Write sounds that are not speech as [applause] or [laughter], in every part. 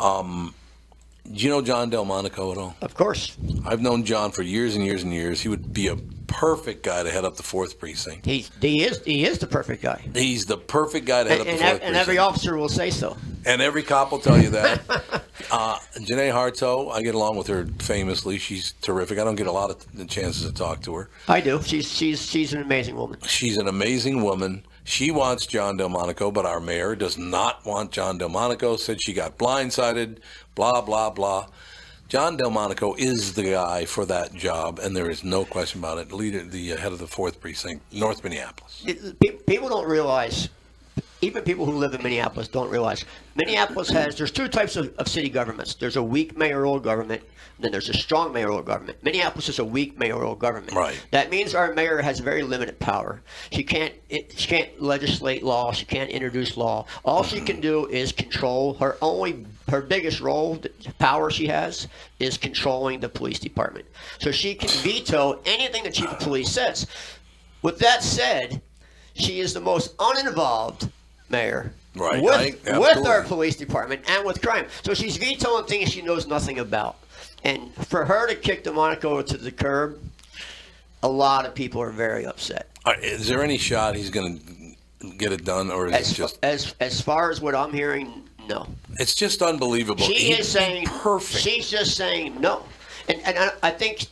Um, do you know John Delmonico at all? Of course. I've known John for years and years and years. He would be a perfect guy to head up the fourth precinct. He, he is he is the perfect guy. He's the perfect guy to head And, up and, the fourth and every officer will say so. And every cop will tell you that. [laughs] uh, Janeé Harteau, I get along with her famously. She's terrific. I don't get a lot of chances to talk to her. I do. She's she's she's an amazing woman. She's an amazing woman. She wants John Delmonico, but our mayor does not want John Delmonico. Said she got blindsided. Blah blah blah. John Delmonico is the guy for that job, and there is no question about it. Leader, the uh, head of the fourth precinct, North Minneapolis. People don't realize, even people who live in Minneapolis don't realize, Minneapolis has, there's two types of, of city governments. There's a weak mayoral government, and then there's a strong mayoral government. Minneapolis is a weak mayoral government. Right. That means our mayor has very limited power. She can't, it, she can't legislate law. She can't introduce law. All she can do is control. Her only, her biggest role, the power she has, is controlling the police department. So she can veto anything the chief of police says. With that said, she is the most uninvolved mayor Right, with, I- with our police department and with crime. So she's vetoing things she knows nothing about. And for her to kick the Delmonico to the curb, a lot of people are very upset. Uh, Is there any shot he's going to get it done, or is As, it just? as as far as what I'm hearing, no. It's just unbelievable. She He- is saying perfect. She's just saying no, and and I, I think,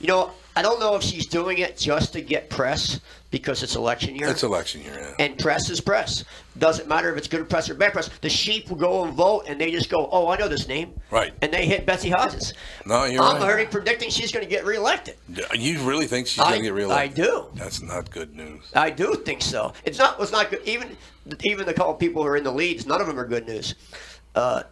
you know, I don't know if she's doing it just to get press because it's election year. It's election year. Yeah. and press is press. Doesn't matter if it's good press or bad press. The sheep will go and vote, and they just go, "Oh, I know this name," Right. and they hit Betsy Hodges. No, you're I'm right. already predicting she's going to get reelected. You really think she's going to get reelected? I do. That's not good news. I do think so. It's not. It's not good. Even even the couple people who are in the leads, none of them are good news. Uh,